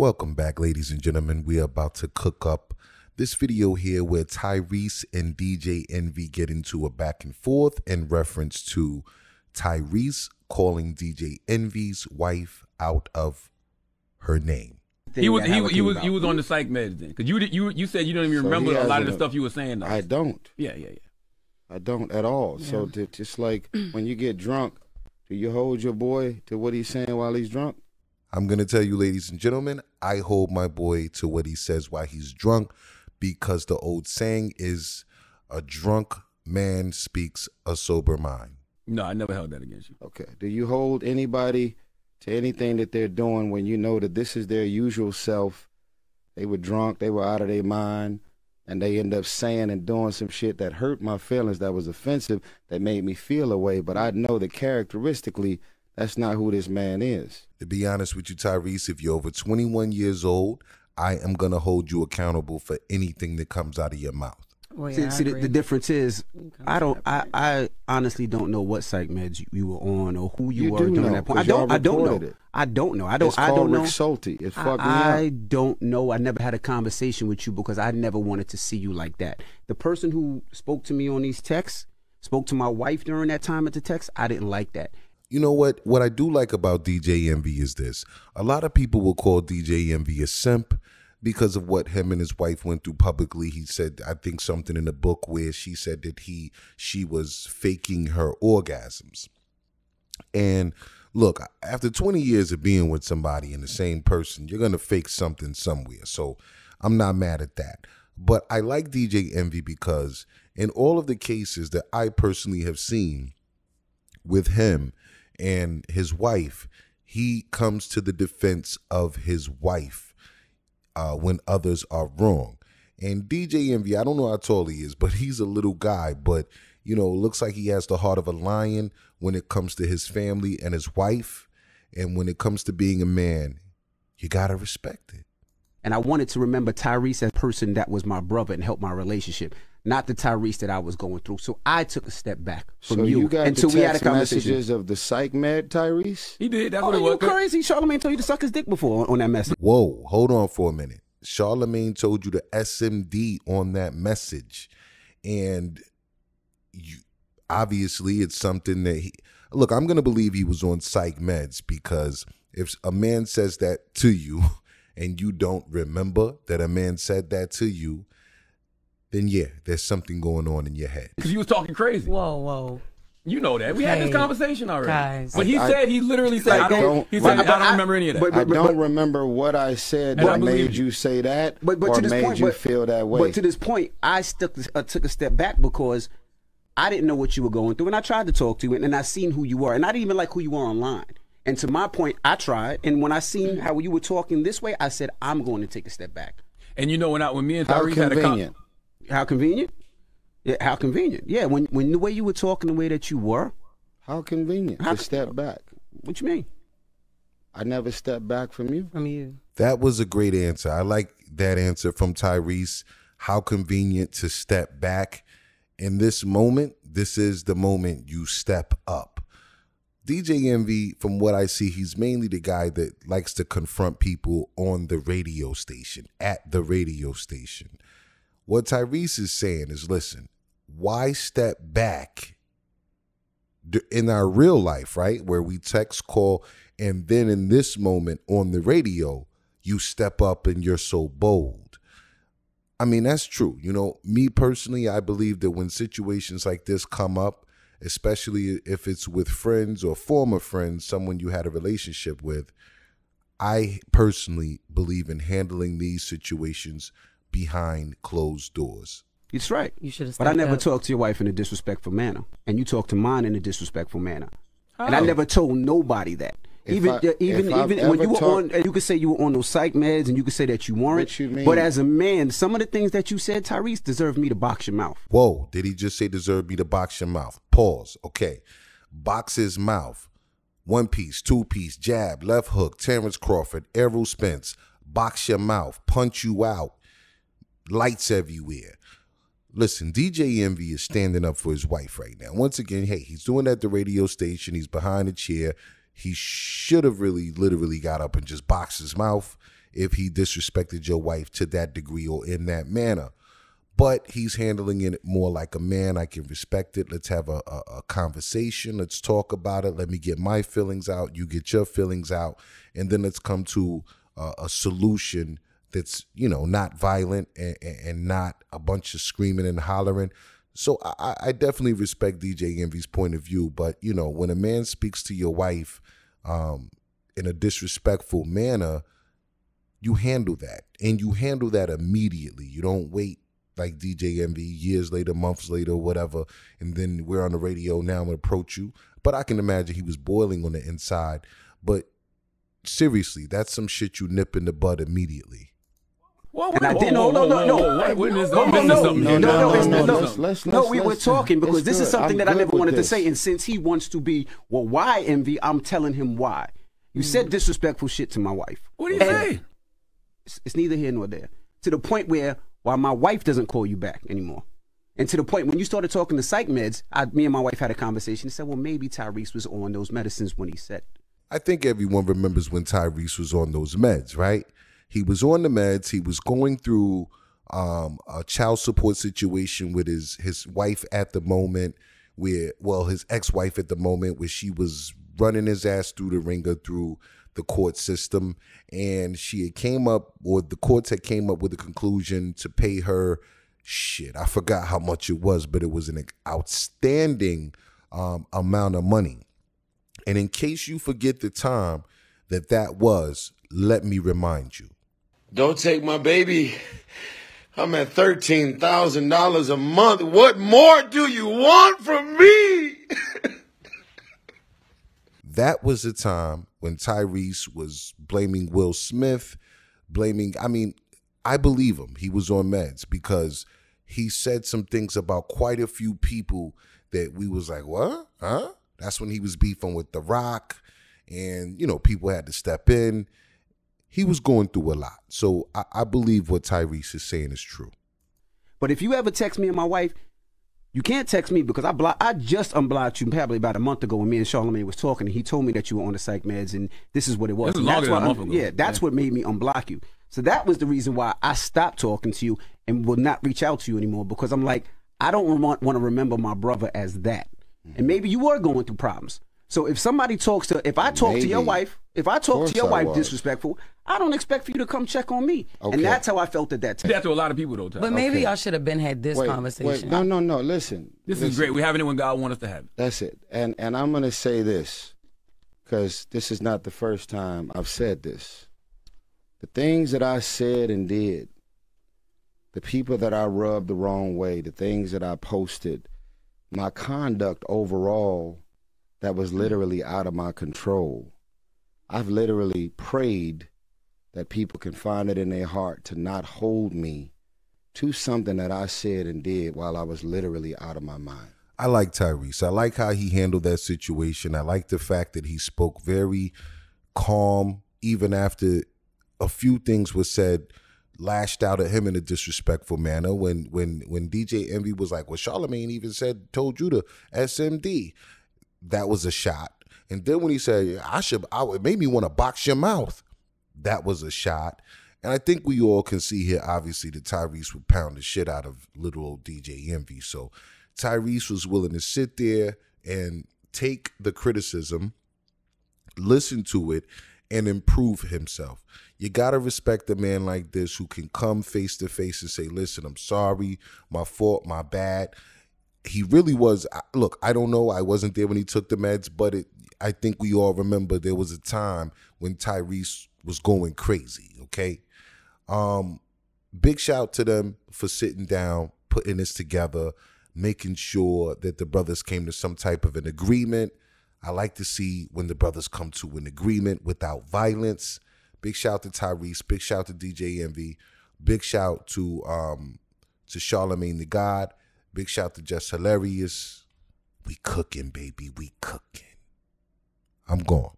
Welcome back, ladies and gentlemen. We are about to cook up this video here where Tyrese and DJ Envy get into a back and forth in reference to Tyrese calling DJ Envy's wife out of her name. He was he, he was you was on the psych meds then because you you you said you don't even So remember a lot of the stuff you were saying. Though. I don't. yeah, yeah, yeah. I don't at all. So to, just like when you get drunk, do you hold your boy to what he's saying while he's drunk? I'm going to tell you, ladies and gentlemen, I hold my boy to what he says while he's drunk because the old saying is a drunk man speaks a sober mind. No, I never held that against you. Okay. Do you hold anybody to anything that they're doing when you know that this is their usual self? They were drunk, they were out of their mind, and they end up saying and doing some shit that hurt my feelings, that was offensive, that made me feel a way. But I know that characteristically, that's not who this man is. To be honest with you, Tyrese, if you're over 21 years old, I am going to hold you accountable for anything that comes out of your mouth. Well, See, yeah, I see the, the difference is, I don't, I. I honestly don't know what psych meds you, you were on or who you, You were do during know, that point. I 'cause y'all don't, I don't know. it. I don't know. I don't, it's I called don't know. Rick Schulte. It fucked I, me I up. don't know. I never had a conversation with you because I never wanted to see you like that. The person who spoke to me on these texts, spoke to my wife during that time at the text, I didn't like that. You know what? What I do like about DJ Envy is this. A lot of people will call DJ Envy a simp because of what him and his wife went through publicly. He said, I think something in the book where she said that he she was faking her orgasms. And look, after 20 years of being with somebody and the same person, you're going to fake something somewhere. So I'm not mad at that. But I like DJ Envy because in all of the cases that I personally have seen with him and his wife, he comes to the defense of his wife uh, when others are wrong. And DJ Envy, I don't know how tall he is, but he's a little guy, but you know, looks like he has the heart of a lion when it comes to his family and his wife. And when it comes to being a man, you gotta respect it. And I wanted to remember Tyrese as a person that was my brother and helped my relationship, not the Tyrese that I was going through. So I took a step back from So you, you got until the we had a text conversation. messages of the psych med, Tyrese? He did. That's Oh, what it you was. crazy? Charlamagne told you to suck his dick before on, on that message. Whoa, hold on for a minute. Charlamagne told you the SMD on that message. And you obviously it's something that he look, I'm gonna believe he was on psych meds because if a man says that to you and you don't remember that a man said that to you, then yeah, there's something going on in your head. Because you was talking crazy. Whoa, whoa. You know that. We had this Hey, conversation already. guys. But he I- said he literally said I I don't. don't- he said but- I don't remember any of that. but- I don't remember what I said And I that believe made you. you say that But but or to this made point, you but, feel that way. But to this point, I stuck uh, took a step back because I didn't know what you were going through, and I tried to talk to you, and, and I seen who you were, and I didn't even like who you were online. And to my point, I tried, and when I seen how you were talking this way, I said I'm going to take a step back. and you know when I when me and How Tyrese had a con- convenient. How convenient? Yeah, how convenient? Yeah, when when the way you were talking, the way that you were, How convenient How to step back. what you mean? I never stepped back from you. From you. That was a great answer. I like that answer from Tyrese. How convenient to step back. In this moment, this is the moment you step up. DJ Envy, from what I see, he's mainly the guy that likes to confront people on the radio station, at the radio station. What Tyrese is saying is listen, why step back in our real life, right? Where we text, call, and then in this moment on the radio, you step up and you're so bold. I mean, that's true. You know, me personally, I believe that when situations like this come up, especially if it's with friends or former friends, someone you had a relationship with, I personally believe in handling these situations behind closed doors. It's right. You should have But I never up. talked to your wife in a disrespectful manner, and you talked to mine in a disrespectful manner. And I never told nobody that. If even I- even even when you were talked- on, you could say you were on those psych meds, and you could say that you weren't. You? But as a man, some of the things that you said, Tyrese, deserve me to box your mouth. Whoa, did he just say deserve me to box your mouth? Pause. Okay. Box his mouth. One piece, two piece, jab, left hook, Terrence Crawford, Errol Spence, box your mouth, punch you out, lights everywhere. Listen, DJ Envy is standing up for his wife right now. Once again, hey, he's doing that at the radio station. He's behind a chair. He should have really literally got up and just boxed his mouth if he disrespected your wife to that degree or in that manner. But he's handling it more like a man. I can respect it. Let's have a, a, a conversation. Let's talk about it. Let me get my feelings out. You get your feelings out. And then let's come to a solution that's, you know, not violent and, and not a bunch of screaming and hollering. So I, I definitely respect DJ Envy's point of view. But, you know, when a man speaks to your wife um, in a disrespectful manner, you handle that and you handle that immediately. You don't wait like DJ Envy years later, months later, whatever, and then we're on the radio now and approach you. But I can imagine he was boiling on the inside. But seriously, that's some shit you nip in the bud immediately. Whoa, and I didn't. No, no, no, no. No, no, no, no, no, no. No, we were talking because this is something that I never wanted to say. And since he wants to be, well, why envy? I'm telling him why. You said mm. disrespectful shit to my wife. What do you say? It's neither here nor there. To the point where why my wife doesn't call you back anymore. And to the point when you started talking to psych meds, I, me and my wife had a conversation. He said, "Well, maybe Tyrese was on those medicines when he said." I think everyone remembers when Tyrese was on those meds, right? He was on the meds. He was going through um, a child support situation with his his wife at the moment, where well, his ex wife at the moment, where she was running his ass through the ringer through the court system, and she had came up, or the courts had came up with a conclusion to pay her. Shit, I forgot how much it was, but it was an outstanding um, amount of money. And in case you forget the time that that was, let me remind you. Don't take my baby. I'm at $13,000 a month. What more do you want from me? that was the time when Tyrese was blaming Will Smith, blaming, I mean, I believe him. He was on meds because he said some things about quite a few people that we was like, what? Huh? That's when he was beefing with The Rock and, you know, people had to step in. He was going through a lot. So I, I believe what Tyrese is saying is true. But if you ever text me and my wife, you can't text me because I block. I just unblocked you probably about a month ago when me and Charlamagne was talking, and he told me that you were on the psych meds, and this is what it was. This that's why, ago. Yeah, that's yeah. what made me unblock you. So that was the reason why I stopped talking to you and will not reach out to you anymore because I'm like, I don't want, want to remember my brother as that. Mm-hmm. And maybe you were going through problems. So if somebody talks to, if I talk maybe. to your wife, if I talk to your I wife was. disrespectful, I don't expect for you to come check on me. Okay. And that's how I felt at that time. That's to a lot of people though. But maybe okay. y'all should have been had this wait, conversation. Wait, no, no, no. Listen. This listen. is great. We having it when God wants us to have it. That's it. And and I'm gonna say this because this is not the first time I've said this. The things that I said and did, the people that I rubbed the wrong way, the things that I posted, my conduct overall that was literally out of my control. I've literally prayed that people can find it in their heart to not hold me to something that I said and did while I was literally out of my mind. I like Tyrese. I like how he handled that situation. I like the fact that he spoke very calm, even after a few things were said, lashed out at him in a disrespectful manner. When when when DJ Envy was like, "Well, Charlamagne even said told you to SMD," that was a shot. And then when he said, "I should," I, it made me want to box your mouth that was a shot. And I think we all can see here, obviously, that Tyrese would pound the shit out of little old DJ Envy. So Tyrese was willing to sit there and take the criticism, listen to it, and improve himself. You got to respect a man like this who can come face to face and say, listen, I'm sorry, my fault, my bad. He really was. Look, I don't know. I wasn't there when he took the meds, but it, I think we all remember there was a time when Tyrese was going crazy. Okay. Um, big shout to them for sitting down, putting this together, making sure that the brothers came to some type of an agreement. I like to see when the brothers come to an agreement without violence. Big shout to Tyrese. Big shout to DJ Envy. Big shout to um to Charlamagne the God. Big shout to Jess Hilarious. We cooking, baby. We cooking. I'm gone.